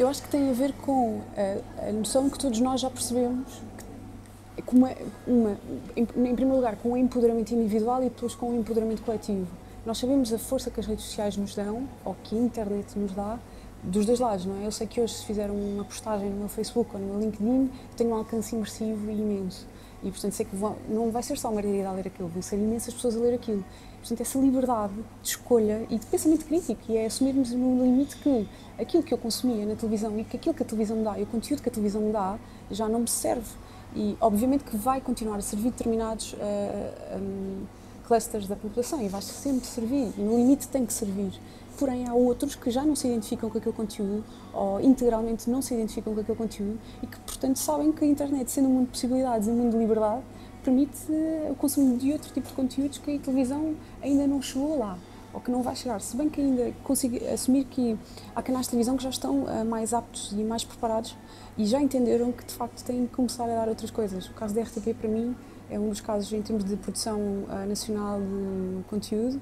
Eu acho que tem a ver com a, a noção que todos nós já percebemos, que, uma, uma, em, em primeiro lugar, com o empoderamento individual e depois com o empoderamento coletivo. Nós sabemos a força que as redes sociais nos dão, ou que a internet nos dá, dos dois lados, não é? Eu sei que hoje se fizer uma postagem no meu Facebook ou no meu LinkedIn, tenho um alcance imersivo e imenso. E, portanto, sei que não vai ser só a Margarida a ler aquilo, vão ser imensas pessoas a ler aquilo. Portanto, essa liberdade de escolha e de pensamento crítico, e é assumirmos no limite que aquilo que eu consumia na televisão e que aquilo que a televisão me dá e o conteúdo que a televisão me dá já não me serve. E, obviamente, que vai continuar a servir determinados uh, um, clusters da população e vai sempre servir, e no limite tem que servir. Porém há outros que já não se identificam com aquele conteúdo ou integralmente não se identificam com aquele conteúdo e que, portanto, sabem que a internet, sendo um mundo de possibilidades e um mundo de liberdade, permite eh, o consumo de outro tipo de conteúdos que a televisão ainda não chegou lá ou que não vai chegar. Se bem que ainda consigo assumir que há canais de televisão que já estão uh, mais aptos e mais preparados e já entenderam que de facto têm que começar a dar outras coisas. O caso da RTP, para mim, é um dos casos em termos de produção uh, nacional de conteúdo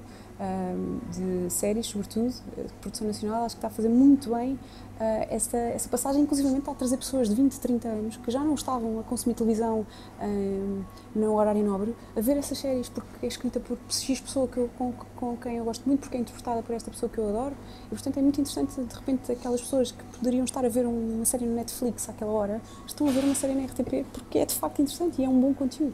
de séries, sobretudo, de produção nacional, acho que está a fazer muito bem uh, essa, essa passagem, inclusive está a trazer pessoas de 20, 30 anos que já não estavam a consumir televisão um, no horário nobre, a ver essas séries porque é escrita por X pessoa que eu, com, com quem eu gosto muito, porque é interpretada por esta pessoa que eu adoro, e portanto é muito interessante, de repente, aquelas pessoas que poderiam estar a ver uma série no Netflix àquela hora, estão a ver uma série na RTP porque é de facto interessante e é um bom conteúdo.